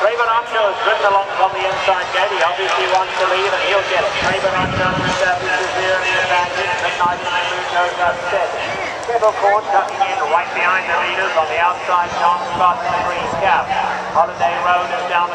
Braverato has driven along from the inside gate. He obviously wants to lead and he'll get it. Raven Braverato uh, establishes the early advantage. Midnight Moon goes up set. Kettle Court tucking in right behind the leaders on the outside. John Scott in green cap. Holiday Road is down